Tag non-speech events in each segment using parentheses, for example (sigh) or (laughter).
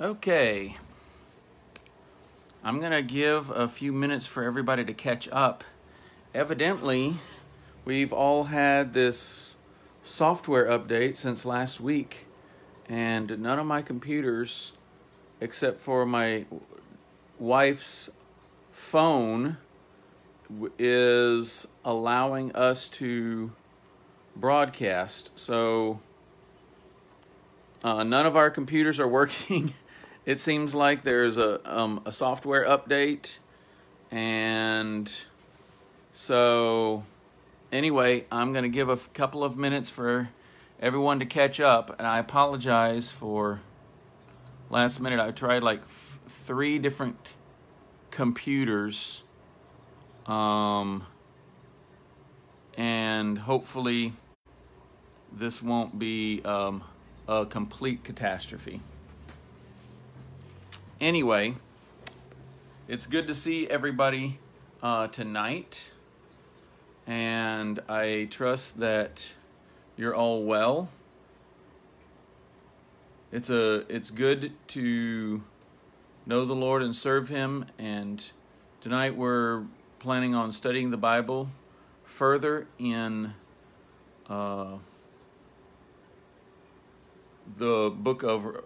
Okay. I'm going to give a few minutes for everybody to catch up. Evidently, we've all had this software update since last week, and none of my computers, except for my wife's phone, is allowing us to broadcast. So, uh, none of our computers are working. (laughs) it seems like there's a, um, a software update. And so, anyway, I'm going to give a couple of minutes for everyone to catch up. And I apologize for last minute. I tried like three different computers. Um, and hopefully this won't be um, a complete catastrophe. Anyway, it's good to see everybody uh, tonight, and I trust that you're all well. It's a it's good to know the Lord and serve Him, and tonight we're planning on studying the Bible further in. Uh, the book of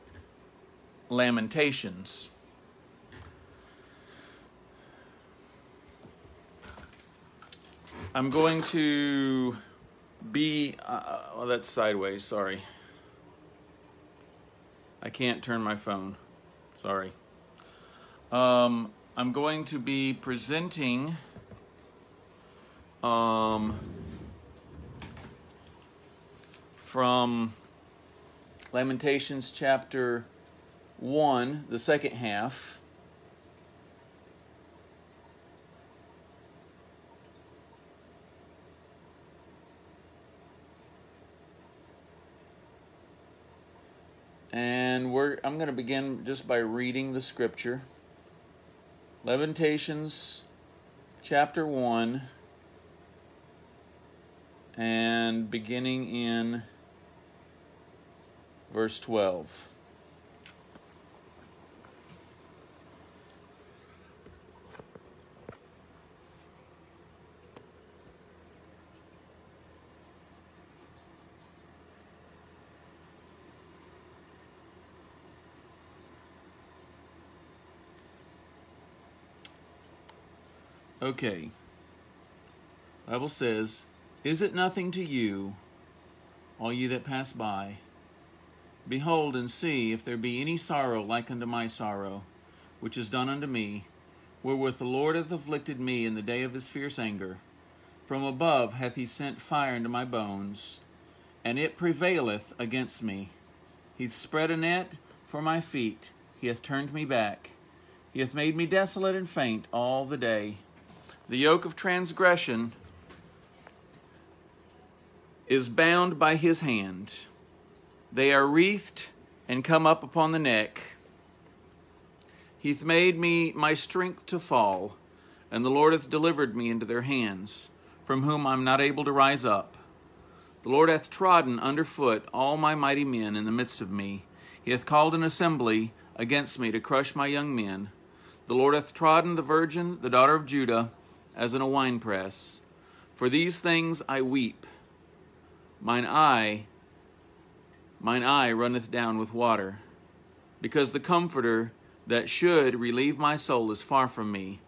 Lamentations. I'm going to be. Uh, well, that's sideways, sorry. I can't turn my phone. Sorry. Um, I'm going to be presenting um, from Lamentations chapter 1, the second half. And we're I'm going to begin just by reading the scripture. Lamentations chapter 1 and beginning in verse 12. Okay. Bible says, Is it nothing to you, all you that pass by? Behold and see if there be any sorrow like unto my sorrow, which is done unto me, wherewith the Lord hath afflicted me in the day of his fierce anger. From above hath he sent fire into my bones, and it prevaileth against me. He hath spread a net for my feet, he hath turned me back. He hath made me desolate and faint all the day. The yoke of transgression is bound by his hand. They are wreathed and come up upon the neck. He hath made me my strength to fall, and the Lord hath delivered me into their hands, from whom I am not able to rise up. The Lord hath trodden under foot all my mighty men in the midst of me. He hath called an assembly against me to crush my young men. The Lord hath trodden the virgin, the daughter of Judah, as in a winepress. For these things I weep. Mine eye mine eye runneth down with water, because the Comforter that should relieve my soul is far from me.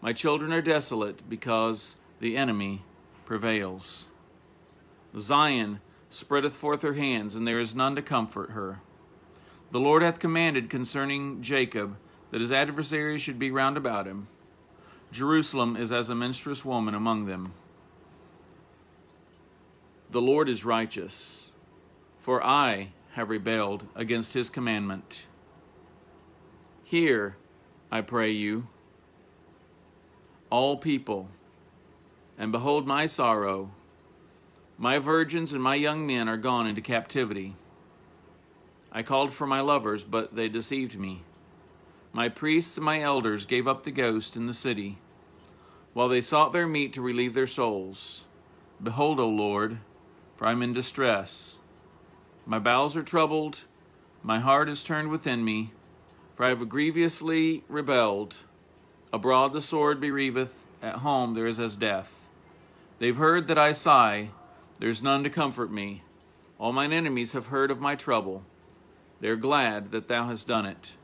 My children are desolate, because the enemy prevails. Zion spreadeth forth her hands, and there is none to comfort her. The Lord hath commanded concerning Jacob that his adversaries should be round about him. Jerusalem is as a menstruous woman among them. The Lord is righteous for I have rebelled against his commandment. Hear, I pray you, all people, and behold my sorrow. My virgins and my young men are gone into captivity. I called for my lovers, but they deceived me. My priests and my elders gave up the ghost in the city, while they sought their meat to relieve their souls. Behold, O Lord, for I am in distress. My bowels are troubled, My heart is turned within me, for I have grievously rebelled. Abroad the sword bereaveth, at home there is as death. They've heard that I sigh, there's none to comfort me. All mine enemies have heard of my trouble. They are glad that thou hast done it.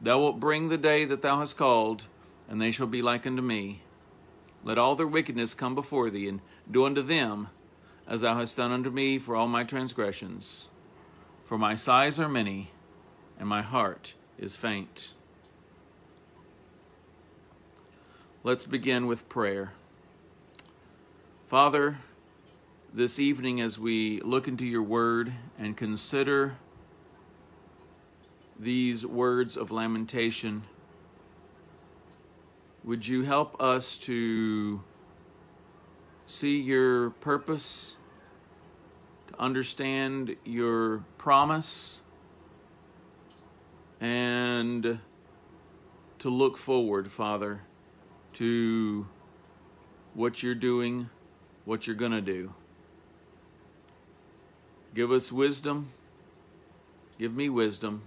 Thou wilt bring the day that thou hast called, and they shall be like unto me. Let all their wickedness come before thee, and do unto them as thou hast done unto me for all my transgressions. For my sighs are many, and my heart is faint. Let's begin with prayer. Father, this evening as we look into your word and consider these words of lamentation, would you help us to see your purpose, to understand your promise, and to look forward, Father, to what you're doing, what you're going to do. Give us wisdom. Give me wisdom.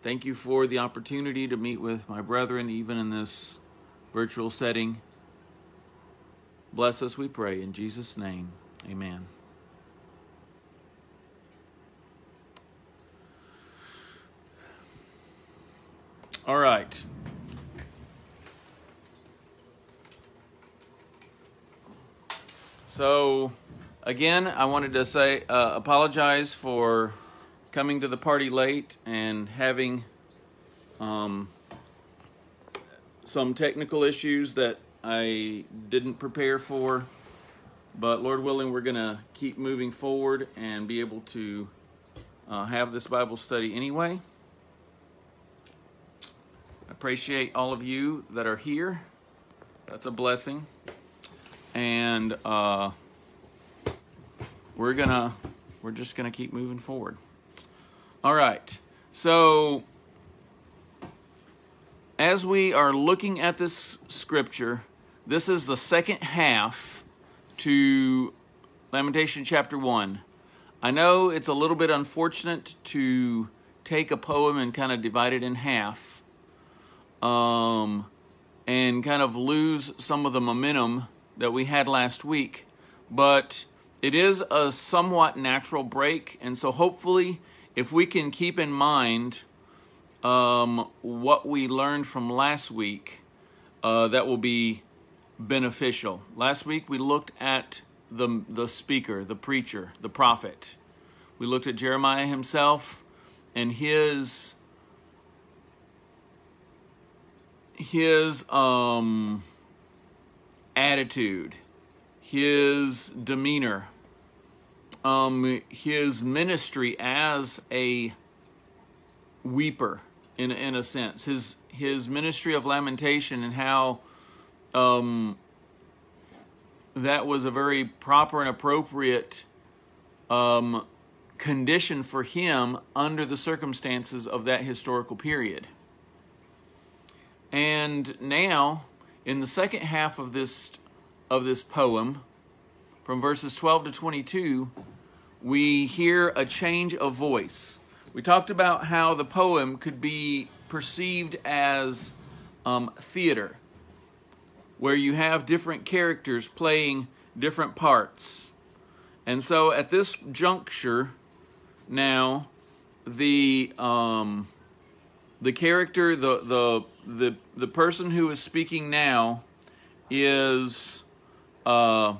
Thank you for the opportunity to meet with my brethren, even in this virtual setting. Bless us, we pray, in Jesus' name. Amen. All right. So, again, I wanted to say, uh, apologize for coming to the party late and having um, some technical issues that I didn't prepare for. But Lord willing, we're going to keep moving forward and be able to uh, have this Bible study anyway. I appreciate all of you that are here. That's a blessing. And uh, we're gonna we're just gonna keep moving forward. All right. So, as we are looking at this scripture, this is the second half to Lamentation chapter 1. I know it's a little bit unfortunate to take a poem and kind of divide it in half um, and kind of lose some of the momentum that we had last week, but it is a somewhat natural break, and so hopefully if we can keep in mind um, what we learned from last week, uh, that will be beneficial. Last week we looked at the, the speaker, the preacher, the prophet. We looked at Jeremiah himself and his his um, attitude, his demeanor, um, his ministry as a weeper, in in a sense, his his ministry of lamentation and how um, that was a very proper and appropriate um, condition for him under the circumstances of that historical period. And now, in the second half of this of this poem, from verses 12 to 22, we hear a change of voice. We talked about how the poem could be perceived as um, theater, where you have different characters playing different parts. And so at this juncture, now, the um, the character, the the the the person who is speaking now, is uh,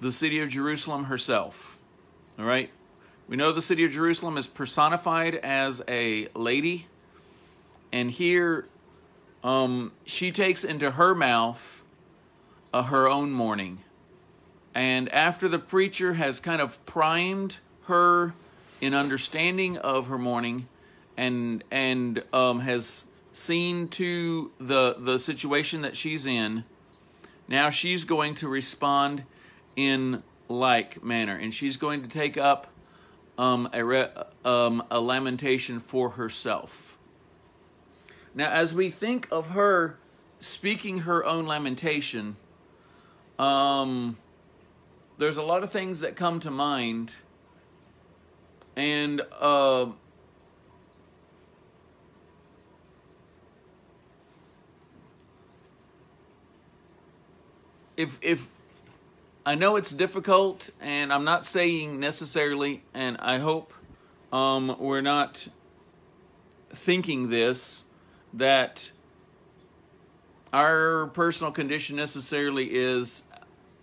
the city of Jerusalem herself. All right? We know the city of Jerusalem is personified as a lady. And here, um, she takes into her mouth uh, her own mourning. And after the preacher has kind of primed her in understanding of her mourning and and um, has seen to the the situation that she's in, now she's going to respond in like manner, and she's going to take up um, a, re, um, a lamentation for herself. Now, as we think of her speaking her own lamentation, um, there's a lot of things that come to mind and uh, if if I know it's difficult, and I'm not saying necessarily, and I hope um, we're not thinking this that our personal condition necessarily is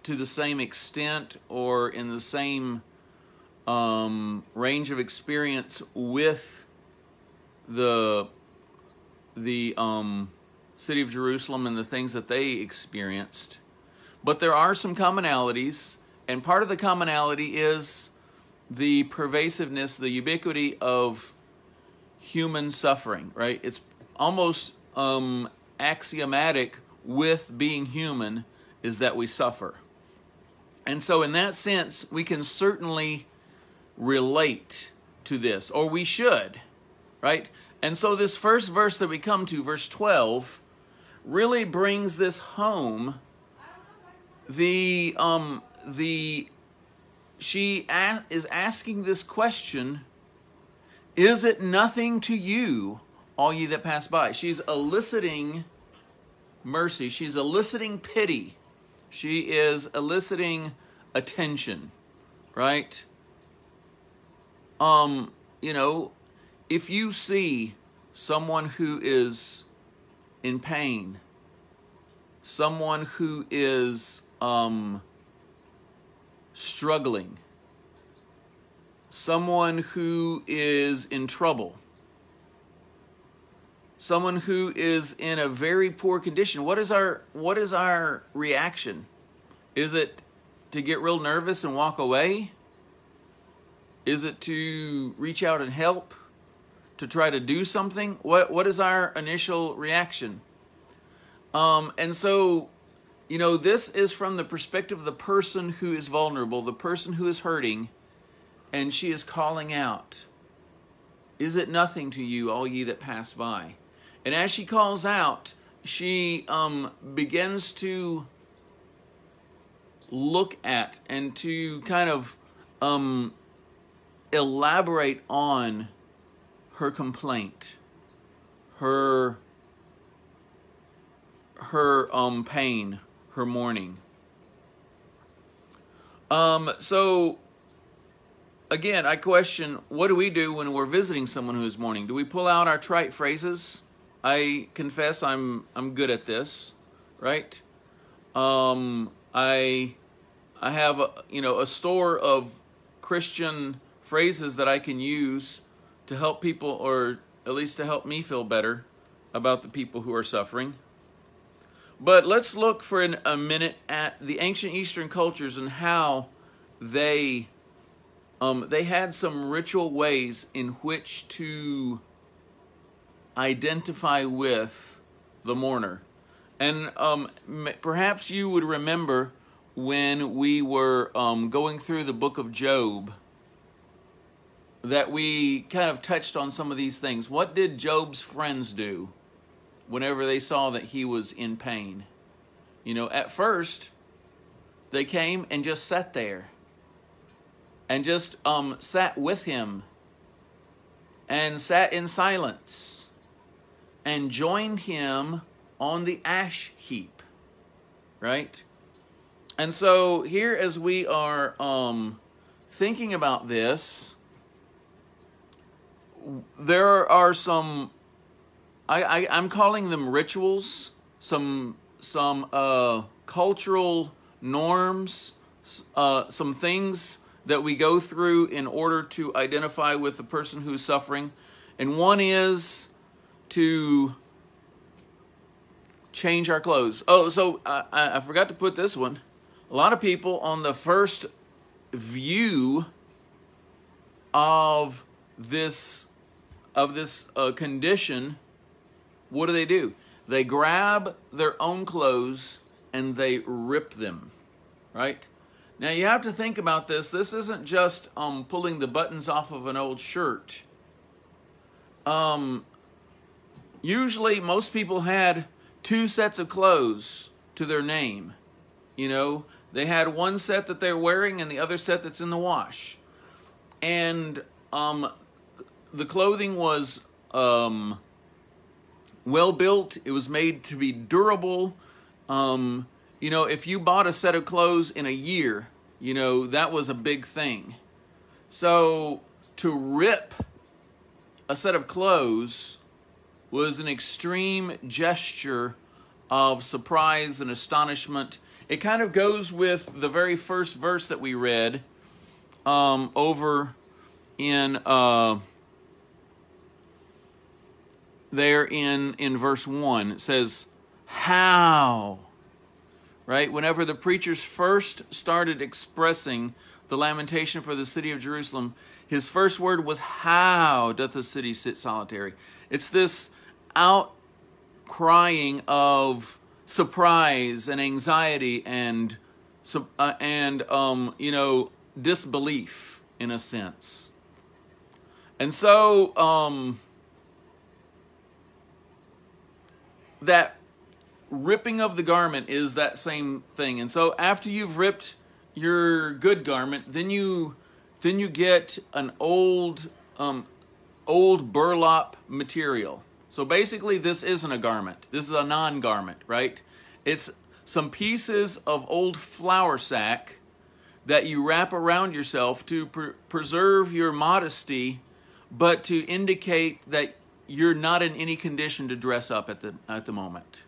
to the same extent or in the same um, range of experience with the the um, city of Jerusalem and the things that they experienced. But there are some commonalities, and part of the commonality is the pervasiveness, the ubiquity of human suffering, right? It's almost um, axiomatic with being human is that we suffer. And so, in that sense, we can certainly relate to this, or we should, right? And so, this first verse that we come to, verse 12, really brings this home. The, um, the, she a- is asking this question Is it nothing to you, all ye that pass by? She's eliciting mercy, she's eliciting pity, she is eliciting attention, right? Um, you know, if you see someone who is in pain, someone who is um, struggling, someone who is in trouble, someone who is in a very poor condition, what is our what is our reaction? Is it to get real nervous and walk away? Is it to reach out and help? To try to do something? What what is our initial reaction? Um, and so, you know, this is from the perspective of the person who is vulnerable, the person who is hurting, and she is calling out, Is it nothing to you, all ye that pass by? And as she calls out, she um, begins to look at and to kind of um, elaborate on her complaint, her her um pain, her mourning. Um, so again, I question what do we do when we're visiting someone who is mourning? Do we pull out our trite phrases? I confess I'm I'm good at this, right? Um, I I have a, you know a store of Christian phrases that I can use to help people, or at least to help me feel better about the people who are suffering. But let's look for an, a minute at the ancient Eastern cultures and how they um, they had some ritual ways in which to identify with the mourner. And um, perhaps you would remember when we were um, going through the book of Job that we kind of touched on some of these things. What did Job's friends do whenever they saw that he was in pain? You know, at first, they came and just sat there and just um, sat with him and sat in silence and joined him on the ash heap, right? And so here, as we are um, thinking about this, there are some. I, I I'm calling them rituals, some some uh, cultural norms, uh, some things that we go through in order to identify with the person who's suffering, and one is to change our clothes. Oh, so I, I forgot to put this one. A lot of people on the first view of this of this uh, condition, what do they do? They grab their own clothes and they rip them, right? Now you have to think about this. This isn't just um, pulling the buttons off of an old shirt. Um, usually, most people had two sets of clothes to their name. You know, they had one set that they're wearing and the other set that's in the wash. And um, the clothing was um, well built. It was made to be durable. Um, you know, if you bought a set of clothes in a year, you know, that was a big thing. So to rip a set of clothes was an extreme gesture of surprise and astonishment. It kind of goes with the very first verse that we read um, over in uh, there in in verse one. It says, "How." Right? Whenever the preachers first started expressing the lamentation for the city of Jerusalem, his first word was, How doth the city sit solitary? It's this outcrying of surprise and anxiety and uh, and um, you know disbelief in a sense. And so um, that ripping of the garment is that same thing. And so after you've ripped your good garment, then you then you get an old um, old burlap material. So basically, this isn't a garment. This is a non-garment, right? It's some pieces of old flour sack that you wrap around yourself to pre- preserve your modesty, but to indicate that you're not in any condition to dress up at the at the moment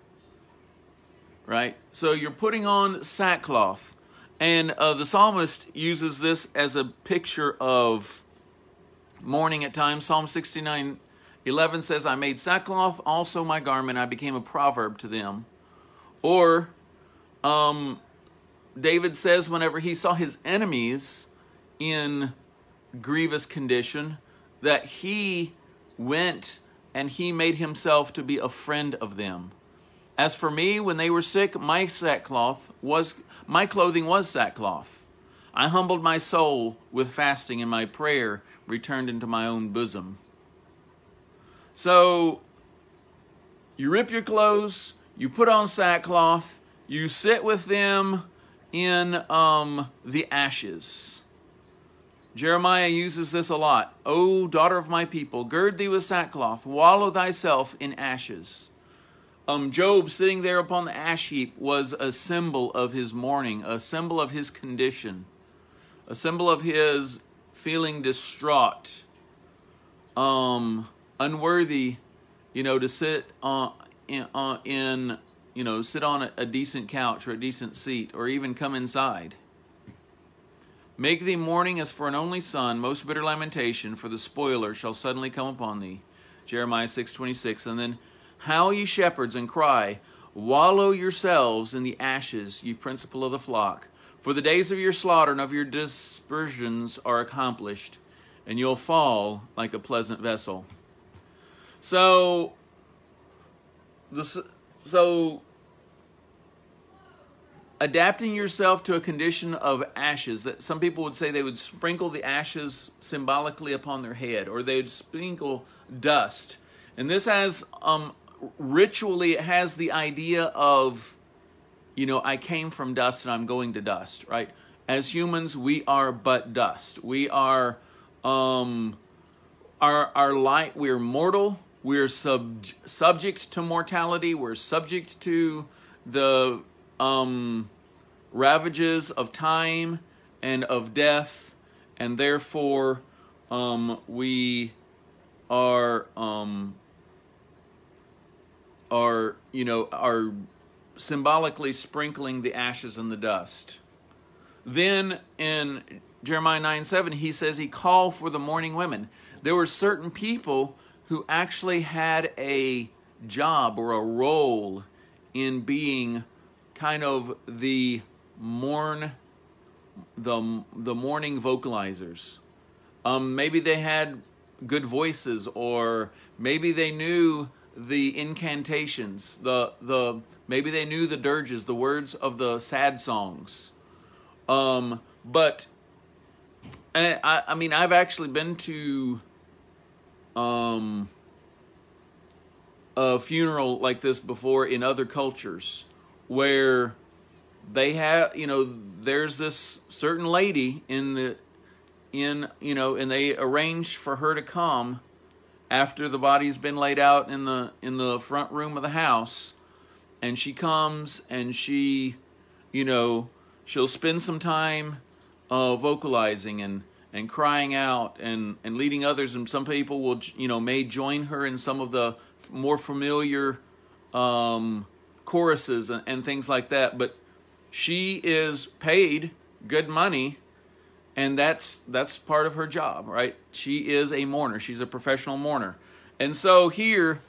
right? So you're putting on sackcloth. And uh, the psalmist uses this as a picture of mourning at times. Psalm 69 11 says, I made sackcloth also my garment, I became a proverb to them. Or um, David says, whenever he saw his enemies in grievous condition, that he went and he made himself to be a friend of them. As for me, when they were sick, my sackcloth was my clothing was sackcloth. I humbled my soul with fasting, and my prayer returned into my own bosom. So you rip your clothes, you put on sackcloth, you sit with them in um, the ashes. Jeremiah uses this a lot. O daughter of my people, gird thee with sackcloth, wallow thyself in ashes. Um, Job sitting there upon the ash heap was a symbol of his mourning, a symbol of his condition, a symbol of his feeling distraught, um, unworthy, you know, to sit on in, in you know, sit on a, a decent couch or a decent seat, or even come inside. Make thee mourning as for an only son, most bitter lamentation, for the spoiler shall suddenly come upon thee. Jeremiah six twenty six, and then Howl, ye shepherds, and cry, Wallow yourselves in the ashes, ye principal of the flock. For the days of your slaughter and of your dispersions are accomplished, and you'll fall like a pleasant vessel. So, this, so adapting yourself to a condition of ashes that some people would say they would sprinkle the ashes symbolically upon their head or they'd sprinkle dust. And this has um, ritually it has the idea of you know i came from dust and i'm going to dust right? As humans we are but dust. We are um our our light we're mortal. We're sub, subject to mortality. We're subject to the um ravages of time and of death and therefore um we are um are, you know, are symbolically sprinkling the ashes and the dust. Then in Jeremiah 9 7, he says he called for the mourning women. There were certain people who actually had a job or a role in being kind of the mourn the the mourning vocalizers. Um, maybe they had good voices, or maybe they knew the incantations, the the maybe they knew the dirges, the words of the sad songs. Um, but I, I mean, I've actually been to um, a funeral like this before in other cultures where they have, you know, there's this certain lady in the in you know, and they arranged for her to come after the body's been laid out in the in the front room of the house, and she comes and she, you know, she'll spend some time uh, vocalizing and and crying out and and leading others, and some people will you know may join her in some of the more familiar um, choruses and, and things like that, but she is paid good money and that's that's part of her job right? She is a mourner. She's a professional mourner. And so here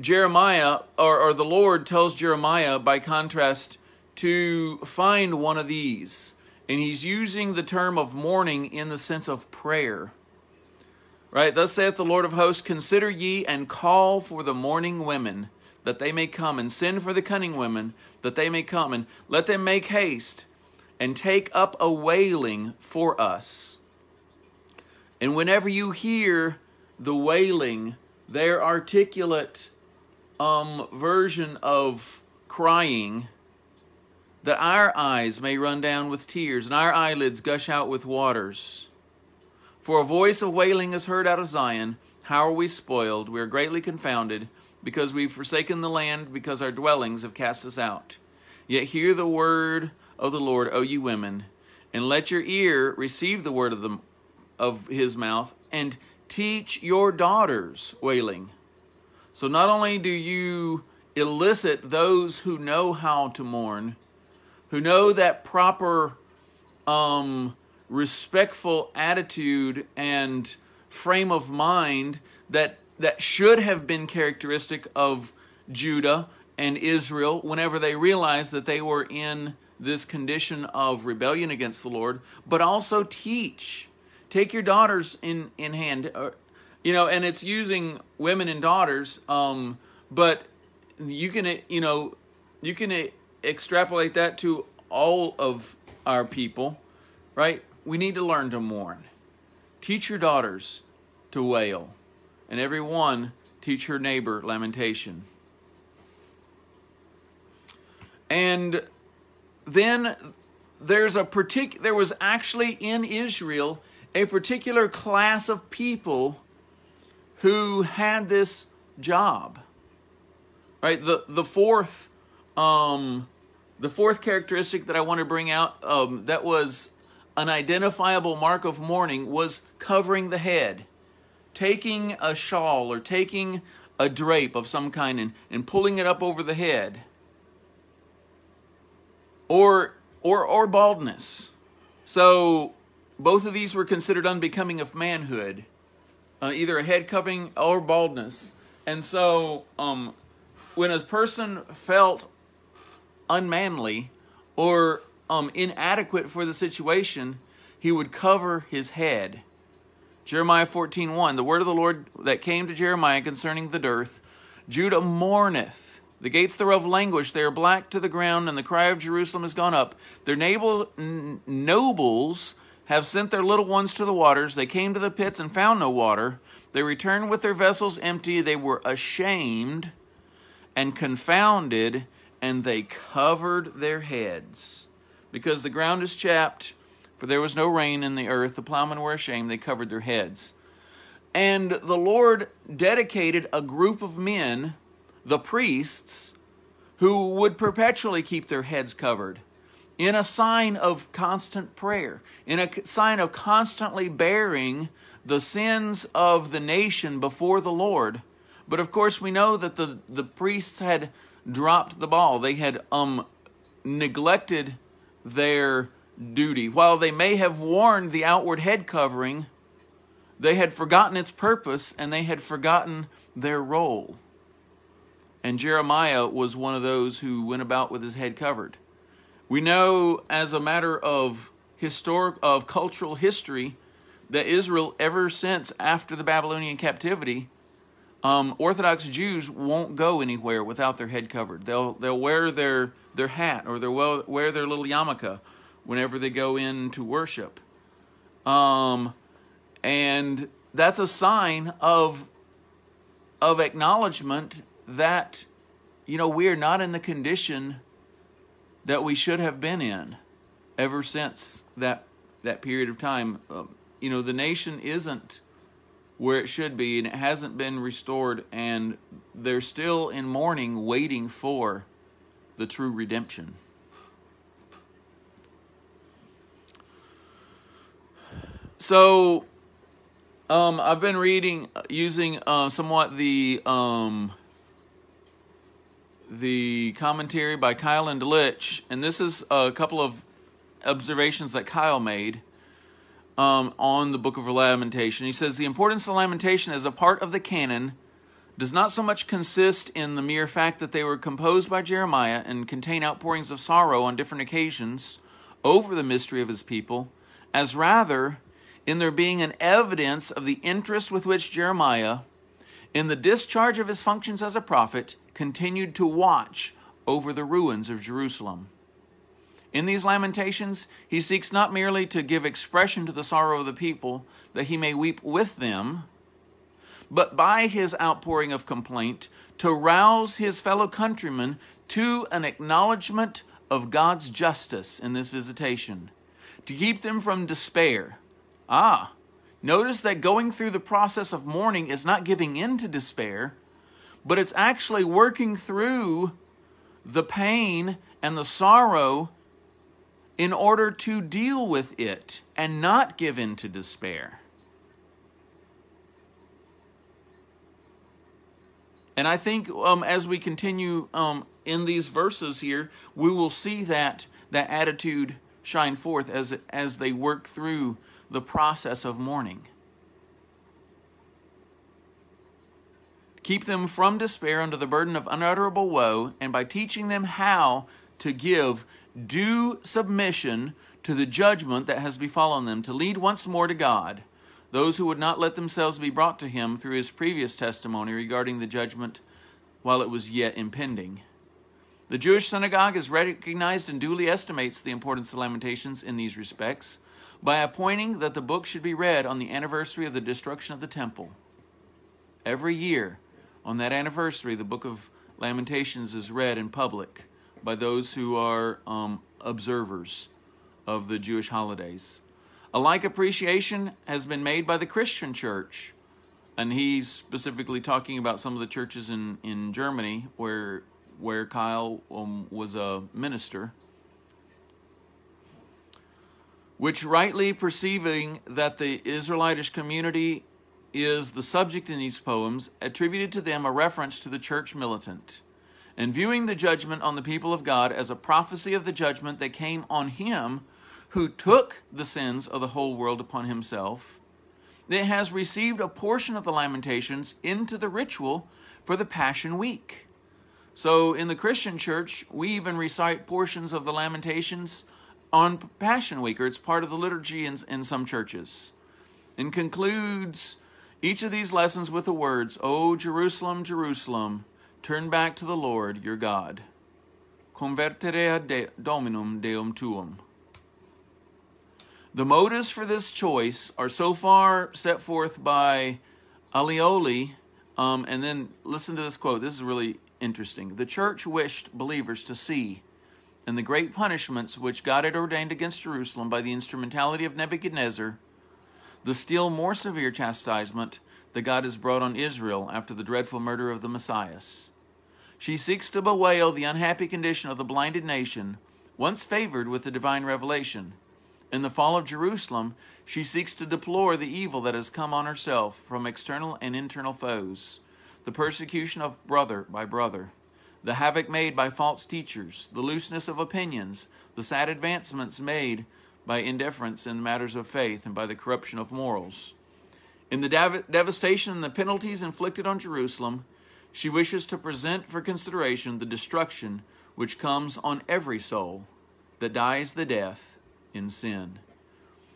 jeremiah or, or the lord tells jeremiah by contrast to find one of these. And he's using the term of mourning in the sense of prayer. Right? Thus saith the lord of hosts consider ye and call for the mourning women that they may come and send for the cunning women that they may come and let them make haste and take up a wailing for us. And whenever you hear the wailing, their articulate um, version of crying, that our eyes may run down with tears and our eyelids gush out with waters. For a voice of wailing is heard out of Zion. How are we spoiled? We are greatly confounded, because we've forsaken the land, because our dwellings have cast us out. Yet hear the word of the Lord, O you women, and let your ear receive the word of, the, of his mouth, and teach your daughters wailing. So not only do you elicit those who know how to mourn, who know that proper, um, respectful attitude and frame of mind that that should have been characteristic of Judah and Israel whenever they realized that they were in this condition of rebellion against the Lord, but also teach. Take your daughters in in hand, uh, you know, and it's using women and daughters. Um, but you can you know you can extrapolate that to all of our people, right? We need to learn to mourn. Teach your daughters to wail, and every one teach her neighbor lamentation. And then there's a partic- there was actually in Israel a particular class of people who had this job. Right? The the fourth um the fourth characteristic that I want to bring out um, that was an identifiable mark of mourning was covering the head, taking a shawl or taking a drape of some kind and, and pulling it up over the head or or or baldness. So both of these were considered unbecoming of manhood, uh, either a head covering or baldness. And so, um, when a person felt unmanly or um, inadequate for the situation, he would cover his head. Jeremiah 14:1 The word of the Lord that came to Jeremiah concerning the dearth, Judah mourneth the gates thereof languish, they are black to the ground, and the cry of Jerusalem is gone up. Their n- nobles have sent their little ones to the waters. They came to the pits and found no water. They returned with their vessels empty. They were ashamed and confounded, and they covered their heads. Because the ground is chapped, for there was no rain in the earth, the plowmen were ashamed, they covered their heads. And the Lord dedicated a group of men the priests who would perpetually keep their heads covered in a sign of constant prayer, in a sign of constantly bearing the sins of the nation before the Lord. But of course, we know that the, the priests had dropped the ball. They had um, neglected their duty. While they may have worn the outward head covering, they had forgotten its purpose and they had forgotten their role. And Jeremiah was one of those who went about with his head covered. We know as a matter of historic of cultural history that Israel ever since after the Babylonian captivity um, Orthodox Jews won't go anywhere without their head covered. They'll they'll wear their their hat or they'll wear their little yarmulke whenever they go in to worship. Um, and that's a sign of of acknowledgement that, you know, we are not in the condition that we should have been in ever since that that period of time. Um, you know, the nation isn't where it should be and it hasn't been restored, and they're still in mourning, waiting for the true redemption. So, um, I've been reading using uh, somewhat the um, the commentary by Keil and Delitzsch, and this is a couple of observations that Keil made um, on the book of Lamentation. He says the importance of lamentation as a part of the canon does not so much consist in the mere fact that they were composed by Jeremiah and contain outpourings of sorrow on different occasions over the mystery of his people, as rather in there being an evidence of the interest with which Jeremiah, in the discharge of his functions as a prophet, continued to watch over the ruins of Jerusalem. In these lamentations, he seeks not merely to give expression to the sorrow of the people, that he may weep with them, but by his outpouring of complaint, to rouse his fellow countrymen to an acknowledgement of God's justice in this visitation, to keep them from despair. Ah, notice that going through the process of mourning is not giving in to despair, but it's actually working through the pain and the sorrow in order to deal with it and not give in to despair. And I think um, as we continue um, in these verses here, we will see that that attitude shine forth as as they work through the process of mourning. Keep them from despair under the burden of unutterable woe, and by teaching them how to give due submission to the judgment that has befallen them, to lead once more to God those who would not let themselves be brought to him through his previous testimony regarding the judgment while it was yet impending. The Jewish synagogue has recognized and duly estimates the importance of Lamentations in these respects by appointing that the book should be read on the anniversary of the destruction of the temple. Every year, on that anniversary, the book of Lamentations is read in public by those who are um, observers of the Jewish holidays. A like appreciation has been made by the Christian church, and he's specifically talking about some of the churches in, in Germany where where Keil um, was a minister, which rightly perceiving that the Israelitish community is the subject in these poems, attributed to them a reference to the church militant and viewing the judgment on the people of God as a prophecy of the judgment that came on him who took the sins of the whole world upon himself, it has received a portion of the Lamentations into the ritual for the Passion Week. So in the Christian church, we even recite portions of the Lamentations on Passion Week, or it's part of the liturgy in, in some churches, and concludes each of these lessons with the words, O Jerusalem, Jerusalem, Turn back to the Lord your God. Convertere de Dominum Deum tuum. The motives for this choice are so far set forth by Allioli, um, and then listen to this quote. This is really interesting. The church wished believers to see in the great punishments which God had ordained against Jerusalem by the instrumentality of Nebuchadnezzar, the still more severe chastisement that God has brought on Israel after the dreadful murder of the Messiah. She seeks to bewail the unhappy condition of the blinded nation, once favored with the divine revelation. In the fall of Jerusalem, she seeks to deplore the evil that has come on herself from external and internal foes, the persecution of brother by brother, the havoc made by false teachers, the looseness of opinions, the sad advancements made by indifference in matters of faith and by the corruption of morals. In the dev- devastation and the penalties inflicted on Jerusalem, she wishes to present for consideration the destruction which comes on every soul that dies the death in sin.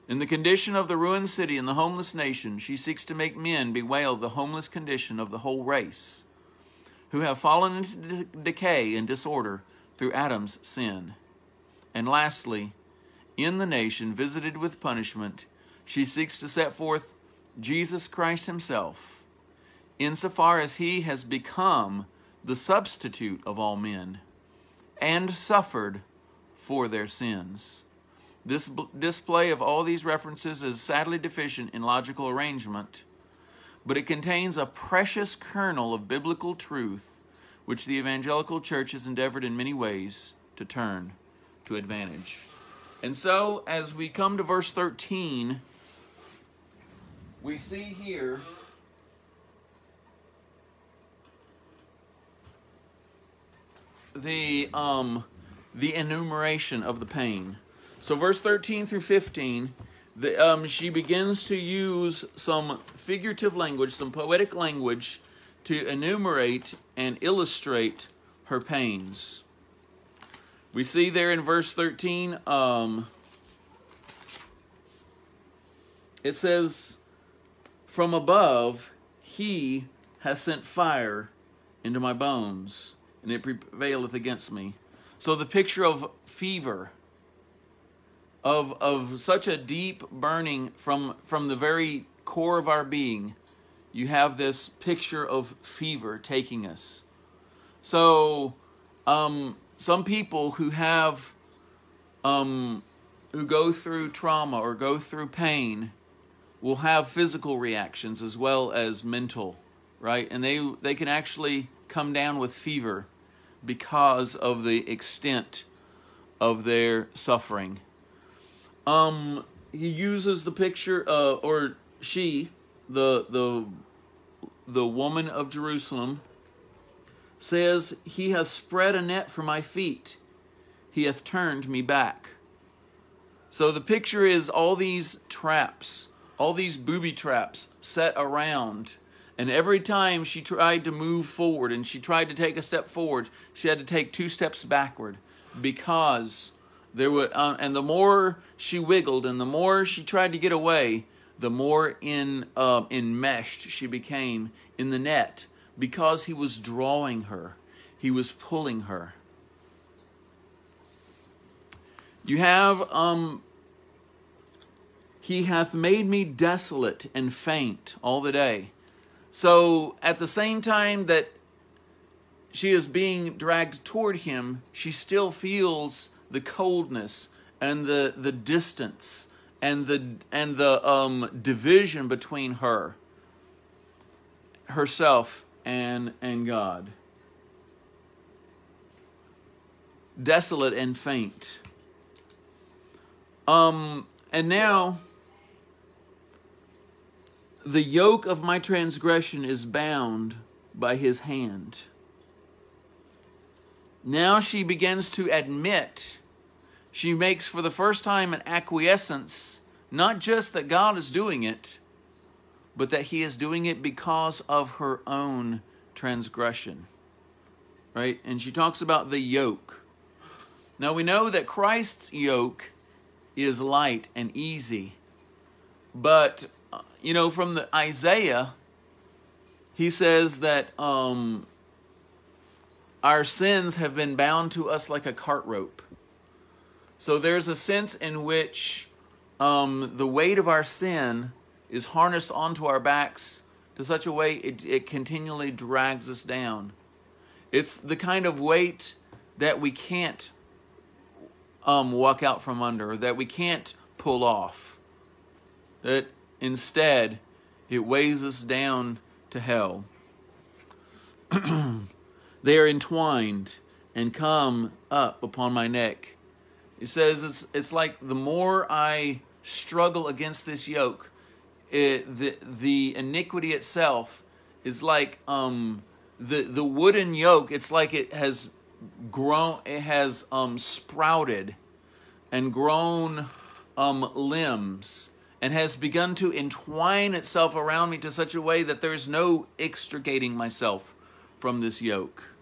In the condition of the ruined city and the homeless nation, she seeks to make men bewail the homeless condition of the whole race, who have fallen into decay and disorder through Adam's sin. And lastly, in the nation visited with punishment, she seeks to set forth Jesus Christ Himself insofar as he has become the substitute of all men and suffered for their sins, This display of all these references is sadly deficient in logical arrangement, but it contains a precious kernel of biblical truth which the evangelical church has endeavored in many ways to turn to advantage. And so, as we come to verse 13, we see here the um, the enumeration of the pain. So, verse 13 through 15, the, um, she begins to use some figurative language, some poetic language, to enumerate and illustrate her pains. We see there in verse 13, um, it says, From above, he has sent fire into my bones, and it prevaileth against me. So the picture of fever, of, of such a deep burning from, from the very core of our being, you have this picture of fever taking us. So, um, some people who have, um, who go through trauma or go through pain, will have physical reactions as well as mental, right? And they they can actually come down with fever because of the extent of their suffering. Um, he uses the picture, uh, or she, the the the woman of Jerusalem, says, "He hath spread a net for my feet; he hath turned me back." So the picture is all these traps, all these booby traps set around and every time she tried to move forward and she tried to take a step forward, she had to take two steps backward because there would, uh, and the more she wiggled and the more she tried to get away, the more in uh, enmeshed she became in the net because he was drawing her, he was pulling her. You have, um, he hath made me desolate and faint all the day. So at the same time that she is being dragged toward him, she still feels the coldness and the, the distance and the and the um, division between her herself and and God. Desolate and faint. Um and now the yoke of my transgression is bound by his hand. Now she begins to admit, she makes for the first time an acquiescence, not just that God is doing it, but that he is doing it because of her own transgression. Right? And she talks about the yoke. Now we know that Christ's yoke is light and easy, but you know, from the Isaiah, he says that um, our sins have been bound to us like a cart rope. So there's a sense in which um, the weight of our sin is harnessed onto our backs to such a way it, it continually drags us down. It's the kind of weight that we can't um, walk out from under, that we can't pull off. That Instead, it weighs us down to hell. (clears throat) they are entwined and come up upon my neck. It says it's it's like the more I struggle against this yoke, it, the the iniquity itself is like um the the wooden yoke. It's like it has grown, it has um sprouted and grown um limbs and has begun to entwine itself around me to such a way that there's no extricating myself from this yoke.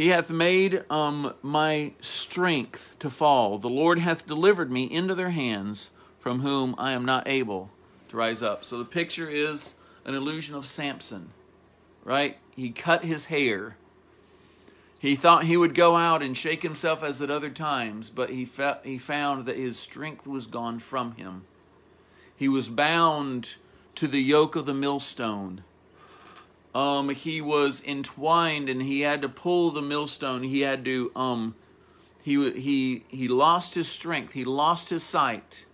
He hath made um, my strength to fall. The Lord hath delivered me into their hands, from whom I am not able to rise up. So the picture is an illusion of Samson, right? He cut his hair he thought he would go out and shake himself as at other times, but he, he found that his strength was gone from him. He was bound to the yoke of the millstone. Um, he was entwined and he had to pull the millstone. He had to um, he he he lost his strength. He lost his sight,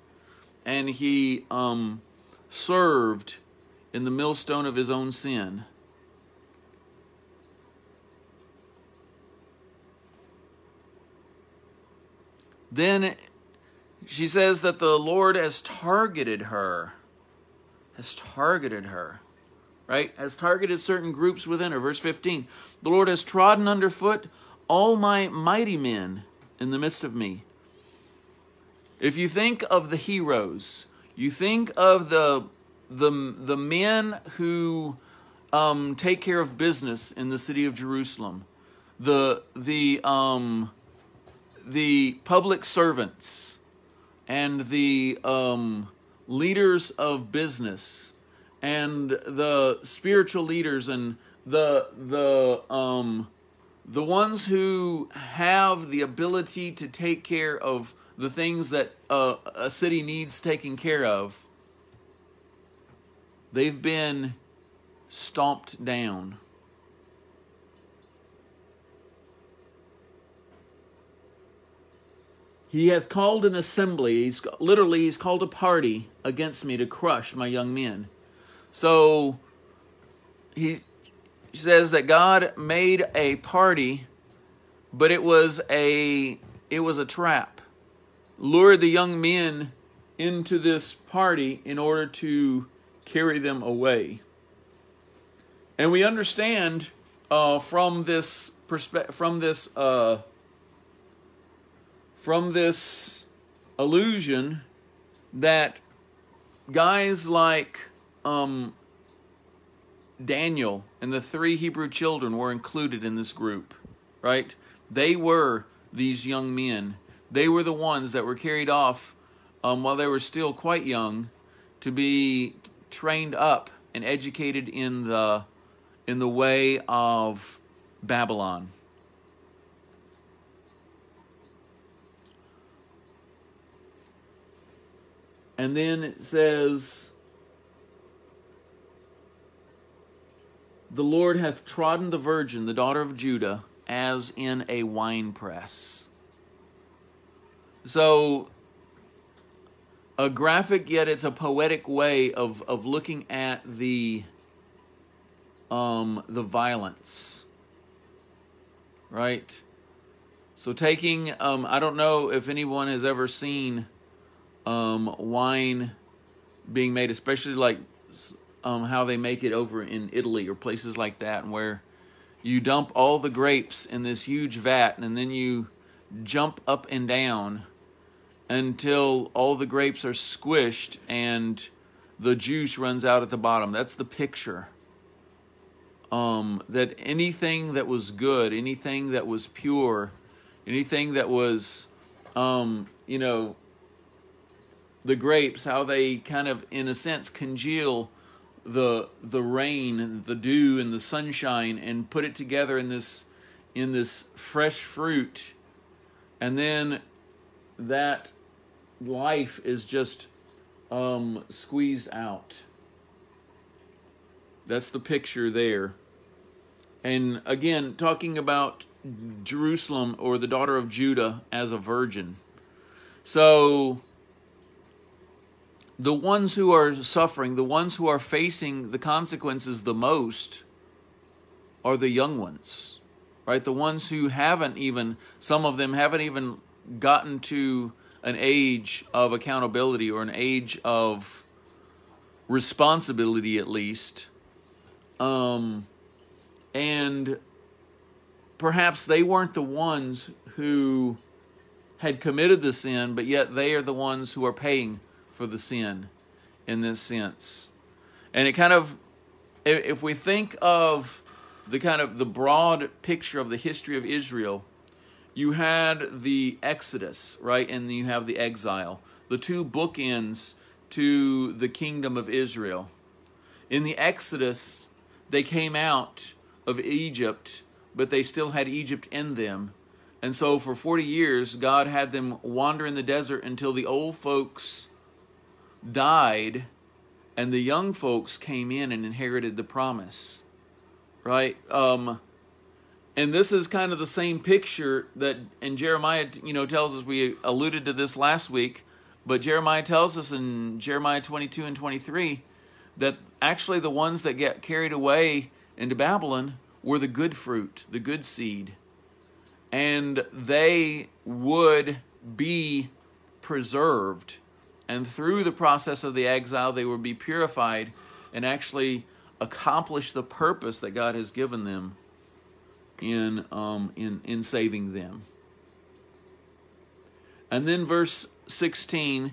and he um, served in the millstone of his own sin. Then she says that the Lord has targeted her, has targeted her, right? Has targeted certain groups within her. Verse 15 The Lord has trodden underfoot all my mighty men in the midst of me. If you think of the heroes, you think of the the the men who um, take care of business in the city of Jerusalem, the the um, the public servants and the um, leaders of business and the spiritual leaders and the the um, the ones who have the ability to take care of the things that uh, a city needs taken care of, they've been stomped down. He hath called an assembly. He's literally he's called a party against me to crush my young men. So he says that God made a party, but it was a it was a trap. Lured the young men into this party in order to carry them away. And we understand uh, from this perspe- from this uh, from this illusion that guys like um, Daniel and the three Hebrew children were included in this group, right? They were these young men. They were the ones that were carried off um, while they were still quite young to be trained up and educated in the in the way of Babylon. And then it says, The Lord hath trodden the virgin, the daughter of Judah, as in a winepress. So, a graphic, yet it's a poetic way of, of looking at the um, the violence, right? So taking, um, I don't know if anyone has ever seen um, wine being made, especially like um, how they make it over in Italy or places like that, where you dump all the grapes in this huge vat, and then you jump up and down until all the grapes are squished and the juice runs out at the bottom. That's the picture. Um, that anything that was good, anything that was pure, anything that was, um, you know, the grapes, how they kind of, in a sense, congeal the the rain, the dew, and the sunshine, and put it together in this in this fresh fruit, and then that life is just um, squeezed out. That's the picture there. And again, talking about Jerusalem or the daughter of Judah as a virgin. So the ones who are suffering, the ones who are facing the consequences the most, are the young ones, right? The ones who haven't even, some of them haven't even gotten to an age of accountability or an age of responsibility, at least. Um, and perhaps they weren't the ones who had committed the sin, but yet they are the ones who are paying for the sin in this sense. And it kind of, if we think of the kind of the broad picture of the history of Israel, you had the Exodus, right? And you have the exile, the two bookends to the kingdom of Israel. In the Exodus, they came out of Egypt, but they still had Egypt in them. And so for 40 years, God had them wander in the desert until the old folks died and the young folks came in and inherited the promise. right? Um, and this is kind of the same picture that, and Jeremiah, you know, tells us, we alluded to this last week, but Jeremiah tells us in Jeremiah 22 and 23 that actually the ones that get carried away into Babylon were the good fruit, the good seed. And they would be preserved. And through the process of the exile, they would be purified and actually accomplish the purpose that God has given them in, um, in, in saving them. And then verse 16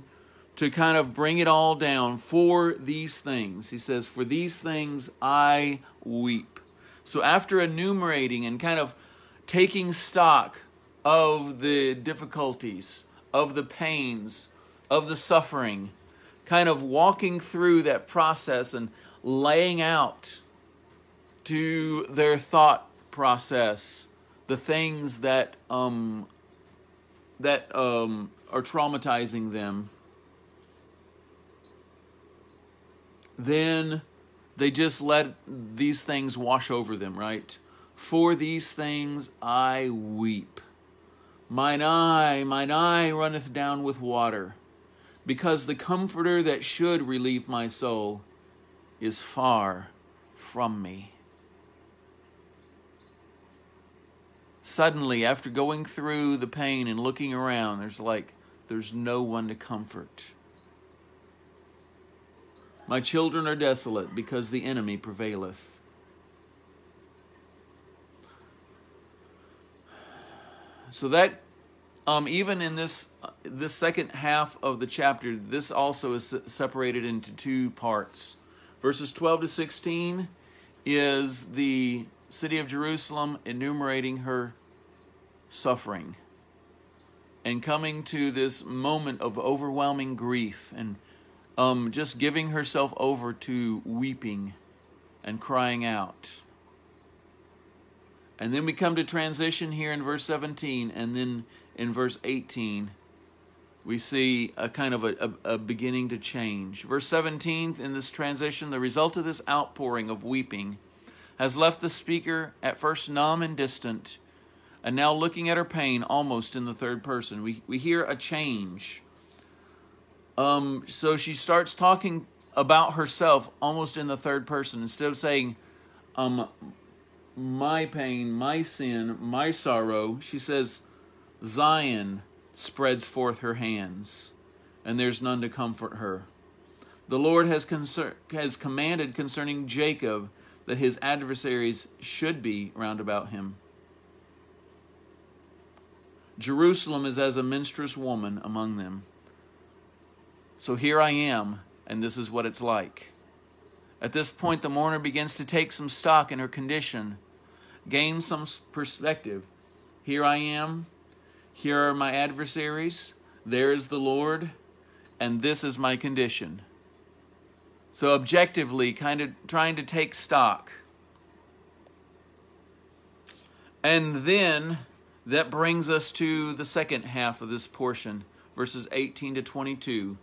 to kind of bring it all down for these things. He says, For these things I weep. So after enumerating and kind of taking stock of the difficulties, of the pains, of the suffering, kind of walking through that process and laying out to their thought process the things that um, that um, are traumatizing them then they just let these things wash over them, right? For these things I weep. Mine eye, mine eye runneth down with water, because the Comforter that should relieve my soul is far from me. Suddenly, after going through the pain and looking around, there's like, there's no one to comfort. My children are desolate because the enemy prevaileth. So that um, even in this uh, this second half of the chapter, this also is separated into two parts. Verses 12 to 16 is the city of Jerusalem enumerating her suffering and coming to this moment of overwhelming grief and um, just giving herself over to weeping and crying out. And then we come to transition here in verse 17, and then in verse 18, we see a kind of a, a, a, beginning to change. Verse 17, in this transition, the result of this outpouring of weeping has left the speaker at first numb and distant, and now looking at her pain almost in the third person. We, we hear a change um, so she starts talking about herself almost in the third person instead of saying, um, my pain, my sin, my sorrow. She says, Zion spreads forth her hands, and there's none to comfort her. The Lord has, has commanded concerning Jacob that his adversaries should be round about him. Jerusalem is as a minstrous woman among them. So here I am, and this is what it's like. At this point, the mourner begins to take some stock in her condition, gain some perspective. Here I am, here are my adversaries, there is the Lord, and this is my condition. So, objectively, kind of trying to take stock. And then that brings us to the second half of this portion, verses 18 to 22.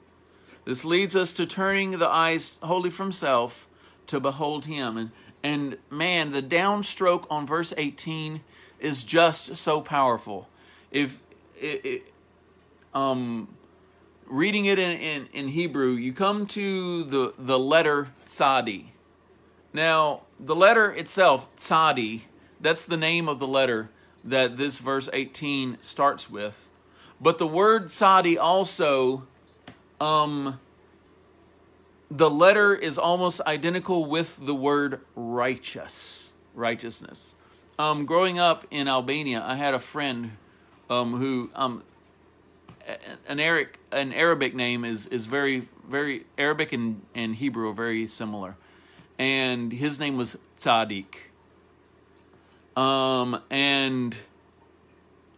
This leads us to turning the eyes wholly from self to behold Him. And, and man, the downstroke on verse 18 is just so powerful. If it, it, um, reading it in, in, in, Hebrew, you come to the, the letter Tzadi. Now, the letter itself, Tzadi, that's the name of the letter that this verse 18 starts with. But the word Tzadi also um, the letter is almost identical with the word righteous, righteousness. Um, growing up in Albania, I had a friend um, who um, an Arabic an Arabic name is is very very Arabic and, and Hebrew are very similar, and his name was Tzaddik. Um, and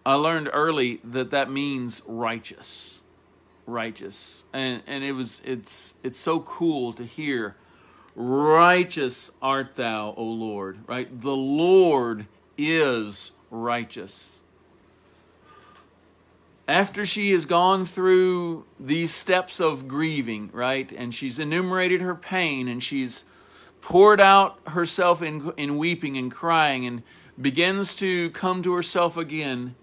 I learned early that that means righteous. Righteous. And and it was it's it's so cool to hear righteous art thou o lord right? The lord is righteous after she has gone through these steps of grieving right and she's enumerated her pain and she's poured out herself in, in weeping and crying and begins to come to herself again,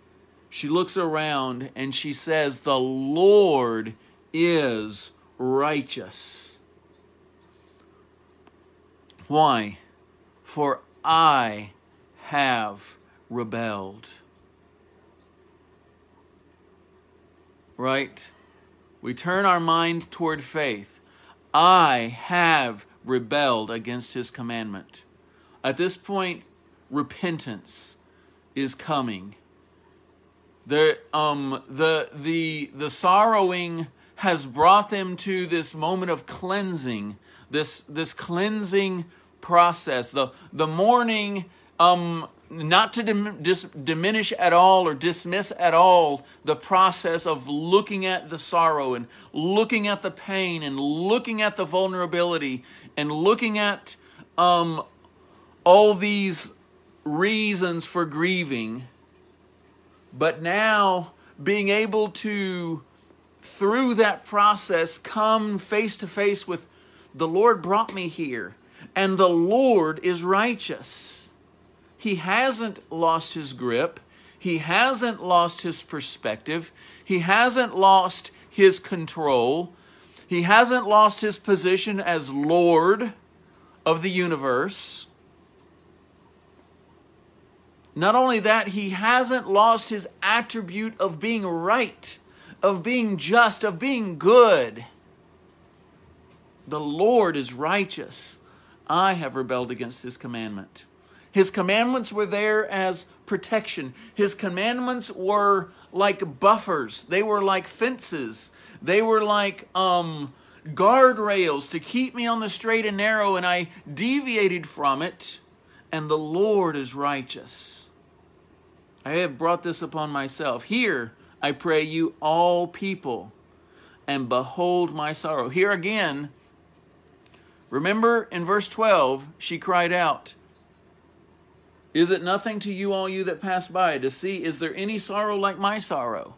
she looks around and she says, The Lord is righteous. Why? For I have rebelled. Right? We turn our mind toward faith. I have rebelled against his commandment. At this point, repentance is coming. The, um, the, the, the sorrowing has brought them to this moment of cleansing, this, this cleansing process. The, the mourning, um, not to dim, dis, diminish at all or dismiss at all the process of looking at the sorrow and looking at the pain and looking at the vulnerability and looking at um, all these reasons for grieving. But now being able to, through that process, come face to face with the Lord brought me here, and the Lord is righteous. He hasn't lost his grip. He hasn't lost his perspective. He hasn't lost his control. He hasn't lost his position as Lord of the universe. Not only that, he hasn't lost his attribute of being right, of being just, of being good. The Lord is righteous. I have rebelled against his commandment. His commandments were there as protection. His commandments were like buffers, they were like fences they were like um, guardrails to keep me on the straight and narrow, and I deviated from it, and the Lord is righteous. I have brought this upon myself. Here, I pray you, all people, and behold my sorrow. Here again, remember in verse 12, she cried out, Is it nothing to you, all you that pass by, to see, is there any sorrow like my sorrow?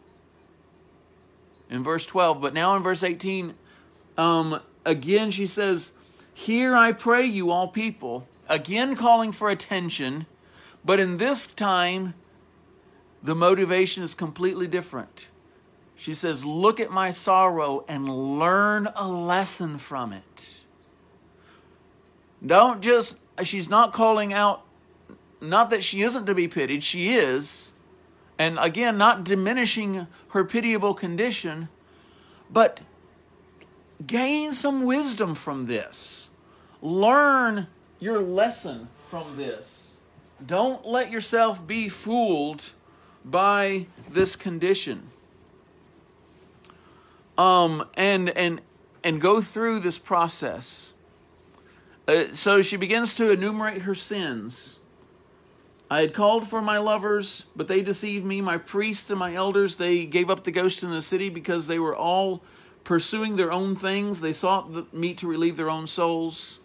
in verse 12. But now in verse 18, um, again she says, Here I pray you, all people. Again calling for attention, but in this time, the motivation is completely different. She says, Look at my sorrow and learn a lesson from it. Don't just, she's not calling out, not that she isn't to be pitied, she is and again, not diminishing her pitiable condition, but gain some wisdom from this. Learn your lesson from this. Don't let yourself be fooled by this condition. Um, and and and go through this process. Uh, so she begins to enumerate her sins. I had called for my lovers, but they deceived me. My priests and my elders, they gave up the ghost in the city because they were all pursuing their own things. They sought me to relieve their own souls.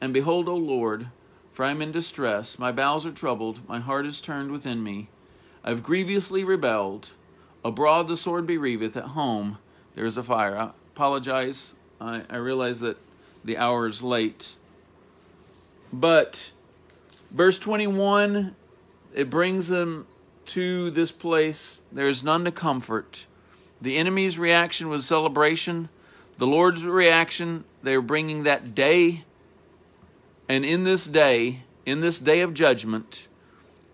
And behold, O Lord, for I am in distress. My bowels are troubled. My heart is turned within me. I have grievously rebelled. Abroad the sword bereaveth. At home there is a fire. I apologize. I, I realize that the hour is late. But Verse 21, it brings them to this place. There is none to comfort. The enemy's reaction was celebration. The Lord's reaction, they were bringing that day. And in this day, in this day of judgment,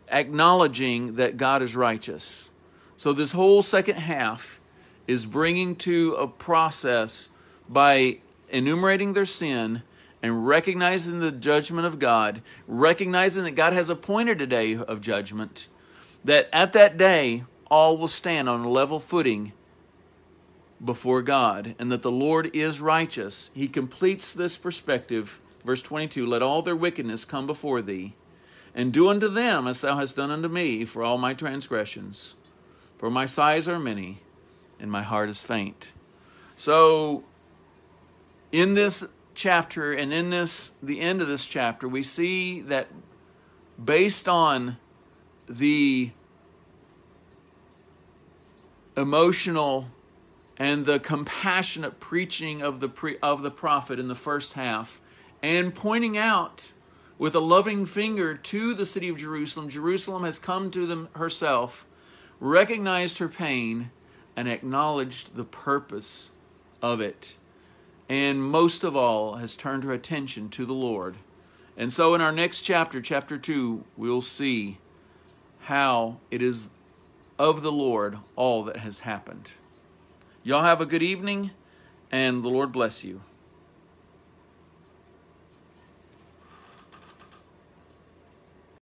acknowledging that God is righteous. So, this whole second half is bringing to a process by enumerating their sin and recognizing the judgment of God, recognizing that God has appointed a day of judgment, that at that day all will stand on a level footing before God, and that the Lord is righteous. He completes this perspective. Verse 22 Let all their wickedness come before thee, and do unto them as thou hast done unto me for all my transgressions. For my sighs are many, and my heart is faint. So, in this chapter and in this the end of this chapter we see that based on the emotional and the compassionate preaching of the pre, of the prophet in the first half and pointing out with a loving finger to the city of Jerusalem. Jerusalem has come to them herself, recognized her pain, and acknowledged the purpose of it. And most of all, has turned her attention to the Lord. And so, in our next chapter, chapter 2, we'll see how it is of the Lord all that has happened. Y'all have a good evening, and the Lord bless you.